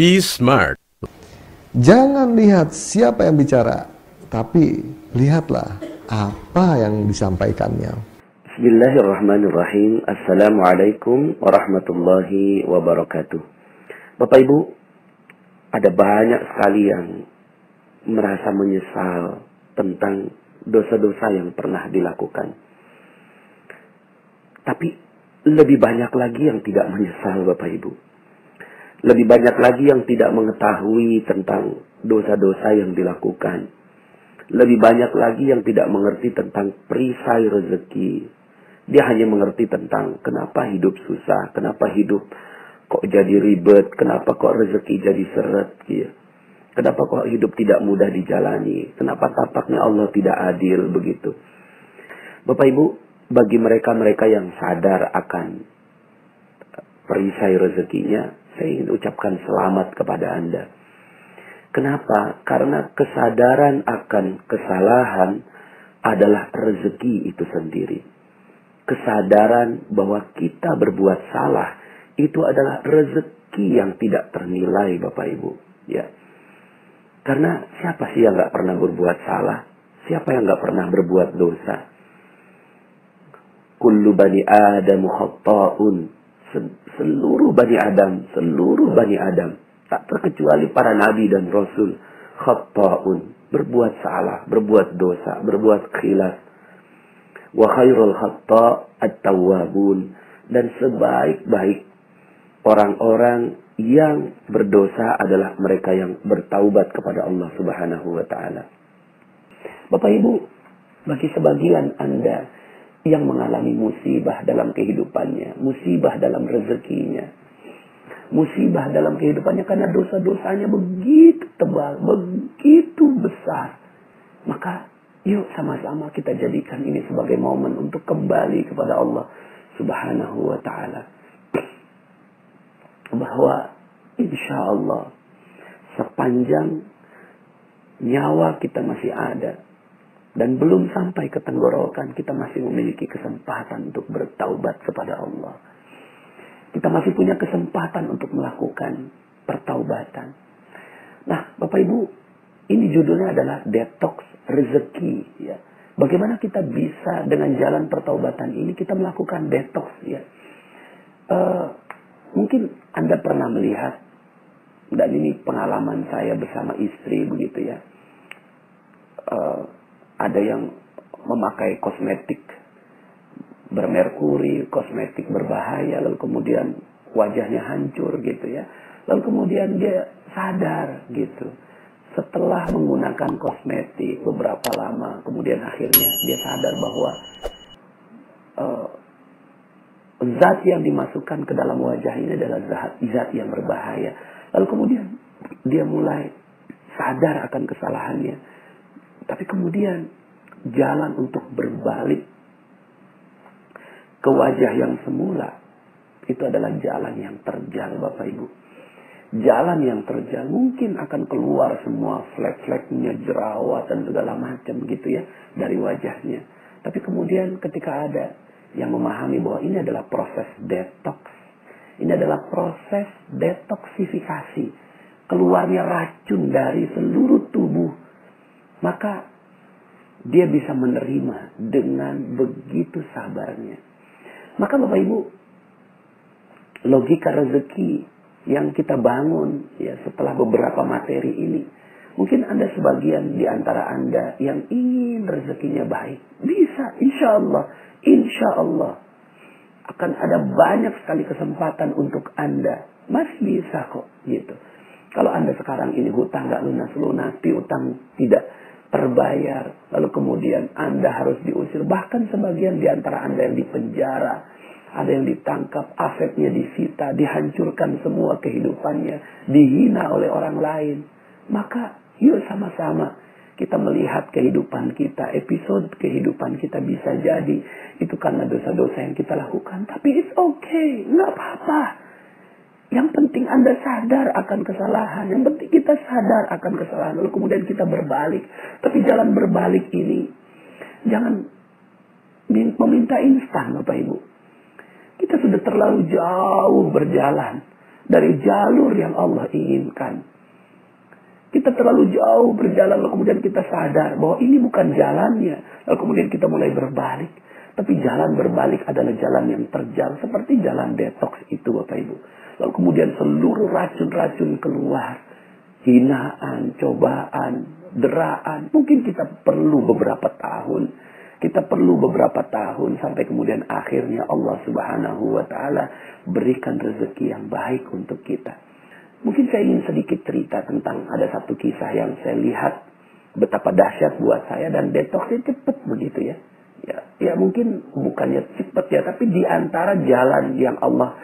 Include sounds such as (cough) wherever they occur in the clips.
Be smart. Jangan lihat siapa yang bicara, tapi lihatlah apa yang disampaikannya. Bismillahirrahmanirrahim. Assalamualaikum warahmatullahi wabarakatuh. Bapak Ibu, ada banyak sekali yang merasa menyesal tentang dosa-dosa yang pernah dilakukan. Tapi lebih banyak lagi yang tidak menyesal Bapak Ibu. Lebih banyak lagi yang tidak mengetahui tentang dosa-dosa yang dilakukan. Lebih banyak lagi yang tidak mengerti tentang perisai rezeki. Dia hanya mengerti tentang kenapa hidup susah, kenapa hidup kok jadi ribet, kenapa kok rezeki jadi seret. Ya. Kenapa kok hidup tidak mudah dijalani, kenapa tapaknya Allah tidak adil begitu. Bapak Ibu, bagi mereka-mereka yang sadar akan perisai rezekinya, saya ingin ucapkan selamat kepada Anda. Kenapa? Karena kesadaran akan kesalahan adalah rezeki itu sendiri. Kesadaran bahwa kita berbuat salah itu adalah rezeki yang tidak ternilai Bapak Ibu. Ya. Karena siapa sih yang nggak pernah berbuat salah? Siapa yang nggak pernah berbuat dosa? Kullu bani Adam khatta'un seluruh Bani Adam, seluruh Bani Adam, tak terkecuali para nabi dan rasul, khatta'un, berbuat salah, berbuat dosa, berbuat khilaf. Wa khairul khatta' at-tawwabun dan sebaik-baik orang-orang yang berdosa adalah mereka yang bertaubat kepada Allah Subhanahu wa taala. Bapak Ibu, bagi sebagian Anda yang mengalami musibah dalam kehidupannya, musibah dalam rezekinya, musibah dalam kehidupannya karena dosa-dosanya begitu tebal, begitu besar. Maka yuk sama-sama kita jadikan ini sebagai momen untuk kembali kepada Allah Subhanahu wa taala. Bahwa insya Allah sepanjang nyawa kita masih ada, dan belum sampai ke tenggorokan kita masih memiliki kesempatan untuk bertaubat kepada Allah. Kita masih punya kesempatan untuk melakukan pertaubatan. Nah, Bapak Ibu, ini judulnya adalah detox rezeki ya. Bagaimana kita bisa dengan jalan pertaubatan ini kita melakukan detox ya. Uh, mungkin Anda pernah melihat dan ini pengalaman saya bersama istri begitu ya. Uh, ada yang memakai kosmetik bermerkuri, kosmetik berbahaya, lalu kemudian wajahnya hancur gitu ya. Lalu kemudian dia sadar gitu. Setelah menggunakan kosmetik beberapa lama, kemudian akhirnya dia sadar bahwa uh, zat yang dimasukkan ke dalam wajah ini adalah zat, zat yang berbahaya. Lalu kemudian dia mulai sadar akan kesalahannya tapi kemudian jalan untuk berbalik ke wajah yang semula itu adalah jalan yang terjal Bapak Ibu. Jalan yang terjal mungkin akan keluar semua flek-fleknya, jerawat dan segala macam gitu ya dari wajahnya. Tapi kemudian ketika ada yang memahami bahwa ini adalah proses detox. Ini adalah proses detoksifikasi. Keluarnya racun dari seluruh tubuh maka dia bisa menerima dengan begitu sabarnya. Maka Bapak Ibu, logika rezeki yang kita bangun ya setelah beberapa materi ini, mungkin Anda sebagian di antara Anda yang ingin rezekinya baik, bisa insya Allah, insya Allah akan ada banyak sekali kesempatan untuk Anda. Masih bisa kok gitu. Kalau Anda sekarang ini hutang nggak lunas-lunas, piutang tidak terbayar, lalu kemudian Anda harus diusir. Bahkan sebagian di antara Anda yang dipenjara, ada yang ditangkap, asetnya disita, dihancurkan semua kehidupannya, dihina oleh orang lain. Maka yuk sama-sama kita melihat kehidupan kita, episode kehidupan kita bisa jadi itu karena dosa-dosa yang kita lakukan. Tapi it's okay, nggak apa-apa. Yang penting Anda sadar akan kesalahan. Yang penting kita sadar akan kesalahan. Lalu kemudian kita berbalik. Tapi jalan berbalik ini. Jangan meminta instan Bapak Ibu. Kita sudah terlalu jauh berjalan. dari jalur yang Allah inginkan. Kita terlalu jauh berjalan, lalu kemudian kita sadar bahwa ini bukan jalannya. Lalu kemudian kita mulai berbalik. Tapi jalan berbalik adalah jalan yang terjal. Seperti jalan detox itu Bapak Ibu. Lalu kemudian seluruh racun-racun keluar. Hinaan, cobaan, deraan. Mungkin kita perlu beberapa tahun. Kita perlu beberapa tahun sampai kemudian akhirnya Allah Subhanahu wa taala berikan rezeki yang baik untuk kita. Mungkin saya ingin sedikit cerita tentang ada satu kisah yang saya lihat betapa dahsyat buat saya dan detoxnya cepat begitu ya. Ya, ya mungkin bukannya cepat ya, tapi di antara jalan yang Allah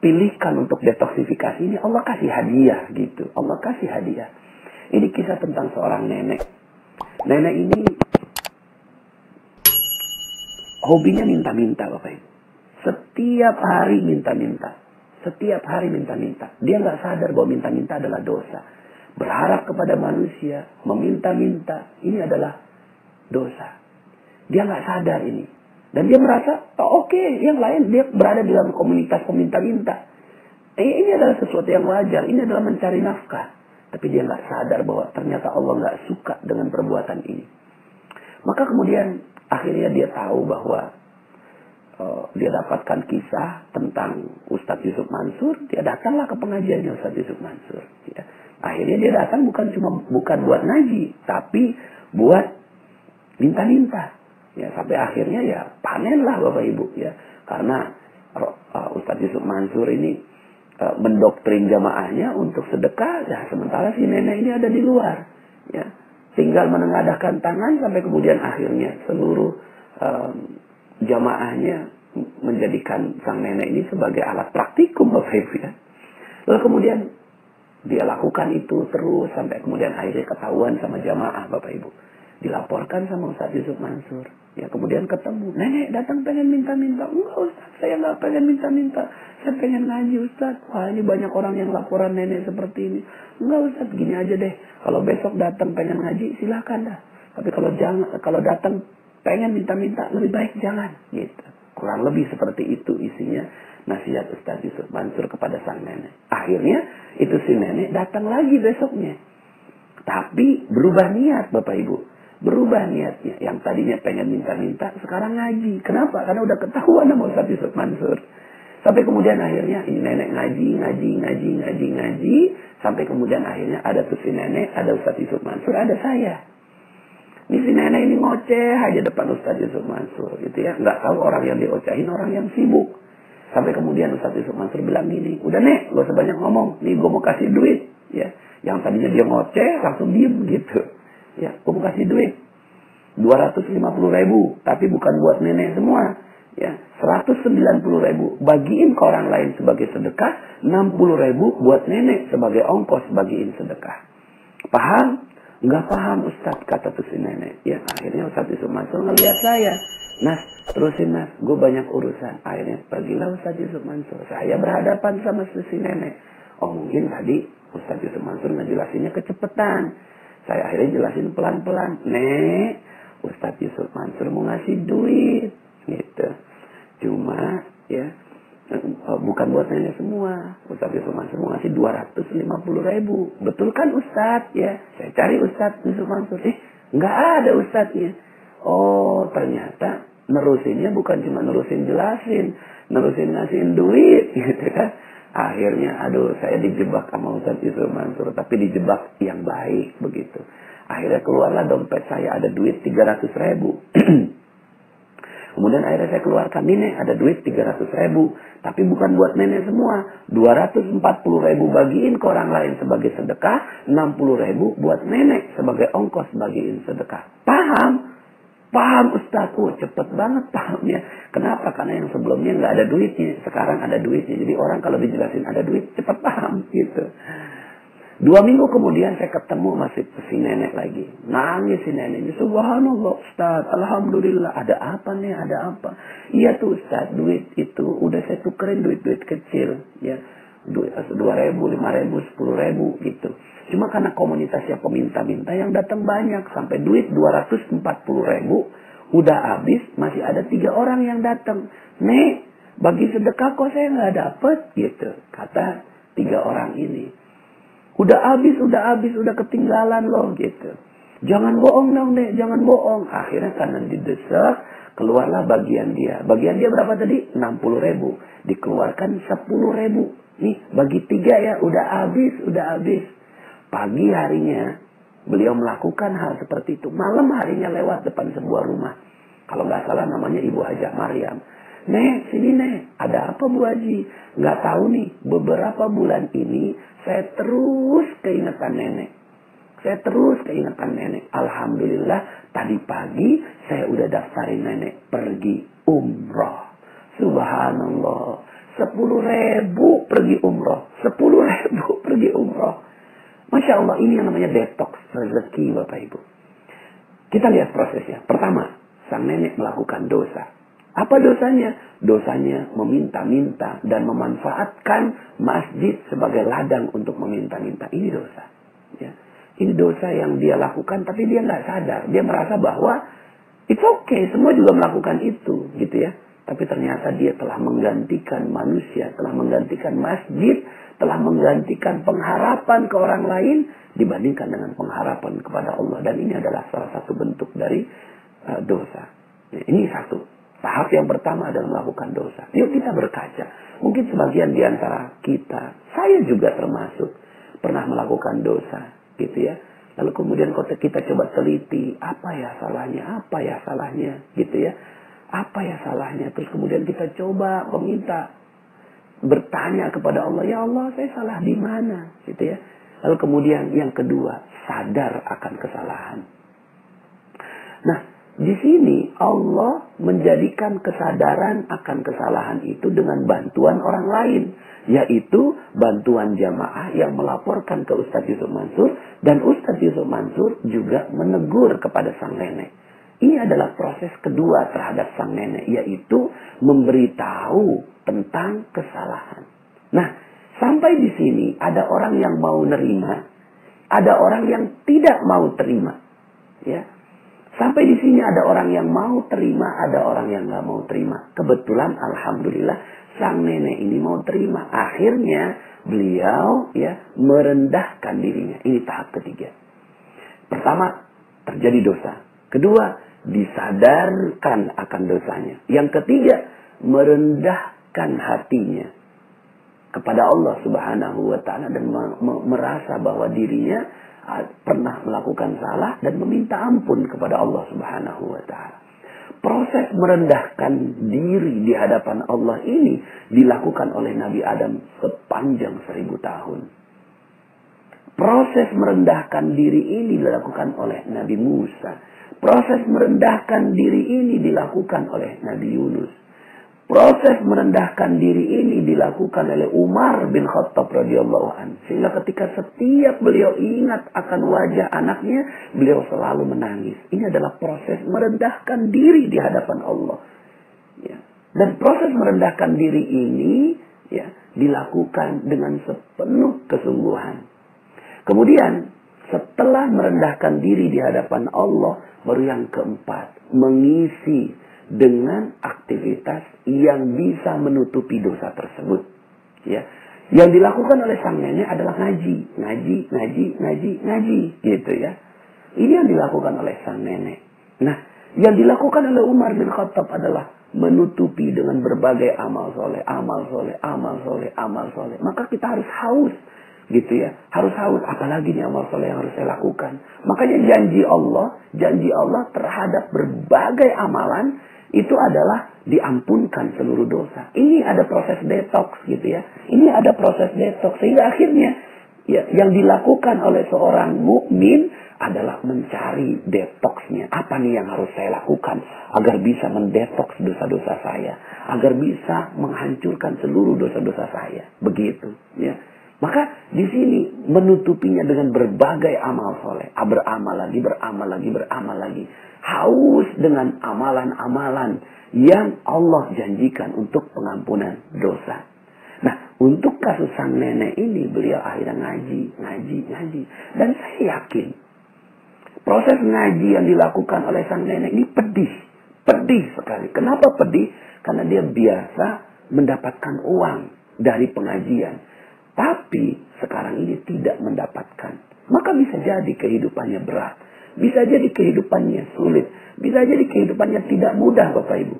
pilihkan untuk detoksifikasi ini Allah kasih hadiah gitu. Allah kasih hadiah. Ini kisah tentang seorang nenek. Nenek ini hobinya minta-minta Bapak Ibu. Setiap hari minta-minta. Setiap hari minta-minta. Dia nggak sadar bahwa minta-minta adalah dosa. Berharap kepada manusia, meminta-minta, ini adalah dosa. Dia nggak sadar ini. Dan dia merasa, oh, oke, okay, yang lain dia berada dalam komunitas peminta-minta. Eh, ini adalah sesuatu yang wajar. Ini adalah mencari nafkah. Tapi dia nggak sadar bahwa ternyata Allah nggak suka dengan perbuatan ini. Maka kemudian akhirnya dia tahu bahwa uh, dia dapatkan kisah tentang Ustadz Yusuf Mansur, dia datanglah ke pengajiannya Ustadz Yusuf Mansur. Ya. Akhirnya dia datang bukan cuma bukan buat ngaji, tapi buat minta-minta. Ya, sampai akhirnya ya panenlah Bapak Ibu ya. Karena uh, Ustadz Yusuf Mansur ini uh, mendoktrin jamaahnya untuk sedekah, ya sementara si nenek ini ada di luar. Ya. Tinggal menengadahkan tangan sampai kemudian akhirnya seluruh um, jamaahnya menjadikan sang nenek ini sebagai alat praktikum Bapak Ibu ya. Lalu kemudian dia lakukan itu terus sampai kemudian akhirnya ketahuan sama jamaah Bapak Ibu. Dilaporkan sama Ustaz Yusuf Mansur. Ya kemudian ketemu, nenek datang pengen minta-minta. Enggak Ustaz, saya nggak pengen minta-minta. Saya pengen ngaji Ustaz. Wah ini banyak orang yang laporan nenek seperti ini. Enggak Ustaz, gini aja deh. Kalau besok datang pengen ngaji, silakan dah. Tapi kalau jangan, kalau datang pengen minta-minta lebih baik jangan gitu kurang lebih seperti itu isinya nasihat Ustaz Yusuf Mansur kepada sang nenek akhirnya itu si nenek datang lagi besoknya tapi berubah niat Bapak Ibu berubah niatnya yang tadinya pengen minta-minta sekarang ngaji kenapa karena udah ketahuan sama Ustaz Yusuf Mansur sampai kemudian akhirnya ini nenek ngaji ngaji ngaji ngaji ngaji sampai kemudian akhirnya ada tuh si nenek ada Ustaz Yusuf Mansur ada saya ini si nenek ini ngoceh aja depan Ustaz Yusuf Mansur gitu ya. Nggak tahu orang yang diocehin orang yang sibuk. Sampai kemudian Ustaz Yusuf Mansur bilang gini, udah nek, gak usah banyak ngomong. Nih gue mau kasih duit. ya. Yang tadinya dia ngoceh langsung diem gitu. Ya, mau kasih duit. 250 ribu. Tapi bukan buat nenek semua. Ya, 190 ribu. Bagiin ke orang lain sebagai sedekah. 60 ribu buat nenek sebagai ongkos bagiin sedekah. Paham? Nggak paham Ustaz kata tuh si nenek. Ya akhirnya Ustaz Yusuf Mansur ngeliat saya. Nas, terusin Nas, gue banyak urusan. Akhirnya pergilah Ustaz Yusuf Mansur. Saya berhadapan sama si nenek. Oh mungkin tadi Ustaz Yusuf Mansur ngejelasinnya kecepatan. Saya akhirnya jelasin pelan-pelan. Nek, Ustaz Yusuf Mansur mau ngasih duit. Gitu. Cuma ya Oh, bukan buat nenek semua. Ustaz Yusuf Mansur mau ngasih 250 ribu. Betul kan Ustaz? Ya, saya cari Ustaz Yusuf Mansur. Eh, nggak ada Ustaznya. Oh, ternyata nerusinnya bukan cuma nerusin jelasin, nerusin ngasihin duit, (laughs) gitu kan. Akhirnya, aduh, saya dijebak sama Ustaz Yusuf Mansur, tapi dijebak yang baik begitu. Akhirnya keluarlah dompet saya ada duit 300 ribu. (clears throat) Kemudian akhirnya saya keluarkan nenek ada duit 300 ribu. Tapi bukan buat nenek semua. 240 ribu bagiin ke orang lain sebagai sedekah. 60 ribu buat nenek sebagai ongkos bagiin sedekah. Paham? Paham Ustaz. Oh cepet banget pahamnya. Kenapa? Karena yang sebelumnya nggak ada duitnya. Sekarang ada duitnya. Jadi orang kalau dijelasin ada duit cepet paham gitu. Dua minggu kemudian saya ketemu masih si nenek lagi. Nangis si neneknya. Subhanallah Ustaz. Alhamdulillah. Ada apa nih? Ada apa? Iya tuh Ustaz. Duit itu udah saya tukerin duit-duit kecil. Ya. Dua ribu, lima ribu, sepuluh ribu gitu. Cuma karena komunitasnya peminta-minta yang datang banyak. Sampai duit dua ratus empat puluh ribu. Udah habis. Masih ada tiga orang yang datang. Nek, bagi sedekah kok saya nggak dapet gitu. Kata tiga orang ini. Udah habis, udah habis, udah ketinggalan loh gitu. Jangan bohong dong deh, jangan bohong. Akhirnya karena didesak, keluarlah bagian dia. Bagian dia berapa tadi? 60 ribu. Dikeluarkan 10 ribu. Nih bagi tiga ya, udah habis, udah habis. Pagi harinya beliau melakukan hal seperti itu. Malam harinya lewat depan sebuah rumah. Kalau nggak salah namanya Ibu Hajah Maryam. Nek, sini nek, ada apa Bu Haji? Nggak tahu nih, beberapa bulan ini saya terus keingetan nenek. Saya terus keingetan nenek. Alhamdulillah, tadi pagi saya udah daftarin nenek pergi umroh. Subhanallah. Sepuluh ribu pergi umroh. Sepuluh ribu pergi umroh. Masya Allah, ini yang namanya detox rezeki Bapak Ibu. Kita lihat prosesnya. Pertama, sang nenek melakukan dosa. Apa dosanya? Dosanya meminta-minta dan memanfaatkan masjid sebagai ladang untuk meminta-minta. Ini dosa. Ya. Ini dosa yang dia lakukan tapi dia nggak sadar. Dia merasa bahwa it's okay, semua juga melakukan itu, gitu ya. Tapi ternyata dia telah menggantikan manusia, telah menggantikan masjid, telah menggantikan pengharapan ke orang lain dibandingkan dengan pengharapan kepada Allah. Dan ini adalah salah satu bentuk dari uh, dosa. Ya, ini satu. Tahap yang pertama adalah melakukan dosa. Yuk kita berkaca. Mungkin sebagian di antara kita, saya juga termasuk, pernah melakukan dosa. Gitu ya. Lalu kemudian kita coba teliti, apa ya salahnya, apa ya salahnya, gitu ya. Apa ya salahnya. Terus kemudian kita coba meminta, bertanya kepada Allah, ya Allah saya salah di mana, gitu ya. Lalu kemudian yang kedua, sadar akan kesalahan. Nah, di sini Allah menjadikan kesadaran akan kesalahan itu dengan bantuan orang lain. Yaitu bantuan jamaah yang melaporkan ke Ustadz Yusuf Mansur. Dan Ustadz Yusuf Mansur juga menegur kepada sang nenek. Ini adalah proses kedua terhadap sang nenek. Yaitu memberitahu tentang kesalahan. Nah, sampai di sini ada orang yang mau nerima. Ada orang yang tidak mau terima. Ya, Sampai di sini ada orang yang mau terima, ada orang yang nggak mau terima. Kebetulan, alhamdulillah, sang nenek ini mau terima. Akhirnya beliau ya merendahkan dirinya. Ini tahap ketiga. Pertama, terjadi dosa. Kedua, disadarkan akan dosanya. Yang ketiga, merendahkan hatinya kepada Allah Subhanahu wa taala dan merasa bahwa dirinya pernah melakukan salah dan meminta ampun kepada Allah Subhanahu wa taala. Proses merendahkan diri di hadapan Allah ini dilakukan oleh Nabi Adam sepanjang seribu tahun. Proses merendahkan diri ini dilakukan oleh Nabi Musa. Proses merendahkan diri ini dilakukan oleh Nabi Yunus. Proses merendahkan diri ini dilakukan oleh Umar bin Khattab radhiyallahu an. Sehingga ketika setiap beliau ingat akan wajah anaknya, beliau selalu menangis. Ini adalah proses merendahkan diri di hadapan Allah. Ya. Dan proses merendahkan diri ini ya dilakukan dengan sepenuh kesungguhan. Kemudian setelah merendahkan diri di hadapan Allah, baru yang keempat, mengisi dengan aktivitas yang bisa menutupi dosa tersebut. Ya. Yang dilakukan oleh sang nenek adalah ngaji, ngaji, ngaji, ngaji, ngaji, gitu ya. Ini yang dilakukan oleh sang nenek. Nah, yang dilakukan oleh Umar bin Khattab adalah menutupi dengan berbagai amal soleh, amal soleh, amal soleh, amal soleh. Maka kita harus haus, gitu ya. Harus haus, apalagi nih amal soleh yang harus saya lakukan. Makanya janji Allah, janji Allah terhadap berbagai amalan itu adalah diampunkan seluruh dosa. Ini ada proses detox gitu ya. Ini ada proses detox sehingga akhirnya ya yang dilakukan oleh seorang mukmin adalah mencari detoxnya. Apa nih yang harus saya lakukan agar bisa mendetoks dosa-dosa saya, agar bisa menghancurkan seluruh dosa-dosa saya. Begitu ya. Maka di sini menutupinya dengan berbagai amal soleh. Ah, beramal lagi, beramal lagi, beramal lagi. Haus dengan amalan-amalan yang Allah janjikan untuk pengampunan dosa. Nah, untuk kasus sang nenek ini beliau akhirnya ngaji, ngaji, ngaji. Dan saya yakin proses ngaji yang dilakukan oleh sang nenek ini pedih. Pedih sekali. Kenapa pedih? Karena dia biasa mendapatkan uang dari pengajian Tapi sekarang ini tidak mendapatkan. Maka bisa jadi kehidupannya berat. Bisa jadi kehidupannya sulit. Bisa jadi kehidupannya tidak mudah Bapak Ibu.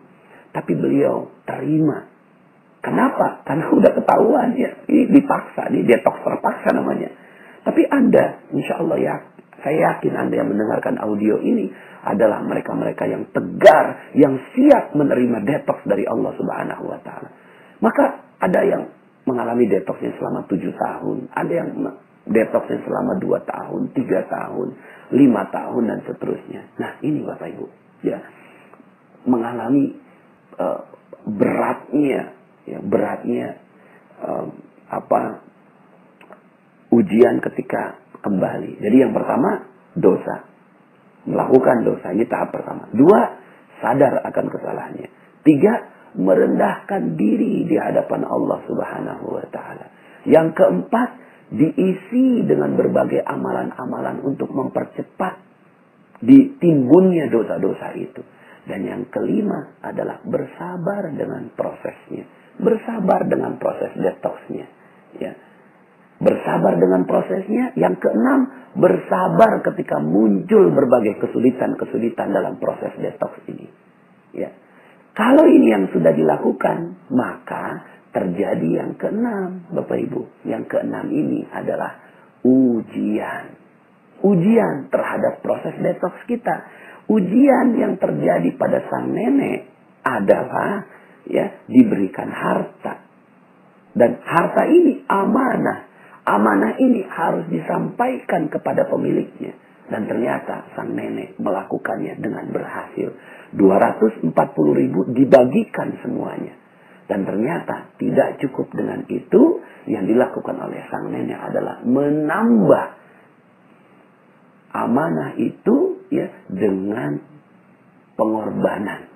Tapi beliau terima. Kenapa? Karena (laughs) udah ketahuan ya. Ini dipaksa, ini detox terpaksa namanya. Tapi Anda, insya Allah ya, saya yakin Anda yang mendengarkan audio ini adalah mereka-mereka yang tegar, yang siap menerima detox dari Allah Subhanahu wa taala. Maka ada yang mengalami detoxnya selama tujuh tahun, ada yang detoxnya selama dua tahun, tiga tahun, lima tahun dan seterusnya. Nah ini Bapak Ibu, ya mengalami uh, beratnya, ya beratnya uh, apa ujian ketika kembali. Jadi yang pertama dosa, melakukan dosa ini tahap pertama. Dua sadar akan kesalahannya. Tiga merendahkan diri di hadapan Allah Subhanahu wa taala. Yang keempat, diisi dengan berbagai amalan-amalan untuk mempercepat ditimbunnya dosa-dosa itu. Dan yang kelima adalah bersabar dengan prosesnya. Bersabar dengan proses detoxnya. Ya. Bersabar dengan prosesnya. Yang keenam, bersabar ketika muncul berbagai kesulitan-kesulitan dalam proses detox ini. Ya. Kalau ini yang sudah dilakukan, maka terjadi yang keenam, Bapak Ibu. Yang keenam ini adalah ujian. Ujian terhadap proses detox kita. Ujian yang terjadi pada sang nenek adalah ya diberikan harta. Dan harta ini amanah. Amanah ini harus disampaikan kepada pemiliknya. Dan ternyata sang nenek melakukannya dengan berhasil. 240 ribu dibagikan semuanya. Dan ternyata tidak cukup dengan itu. Yang dilakukan oleh sang nenek adalah menambah amanah itu ya dengan pengorbanan.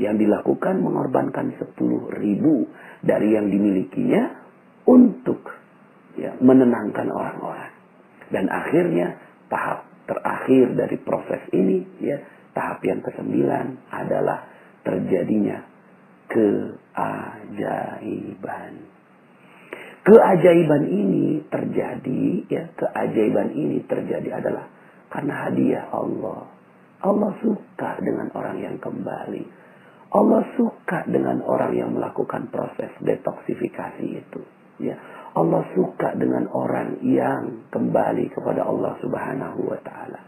Yang dilakukan mengorbankan 10 ribu dari yang dimilikinya untuk ya, menenangkan orang-orang. Dan akhirnya tahap terakhir dari proses ini ya tahap yang kesembilan adalah terjadinya keajaiban. Keajaiban ini terjadi ya keajaiban ini terjadi adalah karena hadiah Allah. Allah suka dengan orang yang kembali. Allah suka dengan orang yang melakukan proses detoksifikasi itu. Ya, Allah suka dengan orang yang kembali kepada Allah Subhanahu wa taala.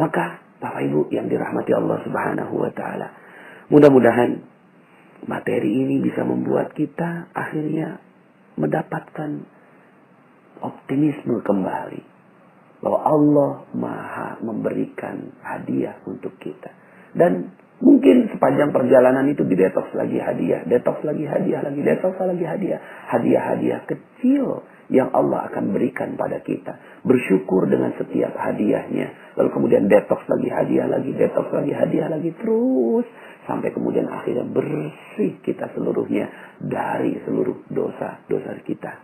Maka Bapak Ibu yang dirahmati Allah Subhanahu wa taala, mudah-mudahan materi ini bisa membuat kita akhirnya mendapatkan optimisme kembali bahwa Allah Maha memberikan hadiah untuk kita. Dan Mungkin sepanjang perjalanan itu di detox lagi hadiah, detox lagi hadiah lagi, detox lagi hadiah. Hadiah-hadiah kecil yang Allah akan berikan pada kita. Bersyukur dengan setiap hadiahnya. Lalu kemudian detox lagi hadiah lagi, detox lagi hadiah lagi. Terus sampai kemudian akhirnya bersih kita seluruhnya dari seluruh dosa-dosa kita.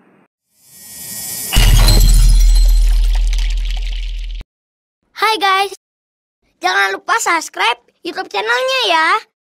Hai guys, jangan lupa subscribe YouTube channelnya ya.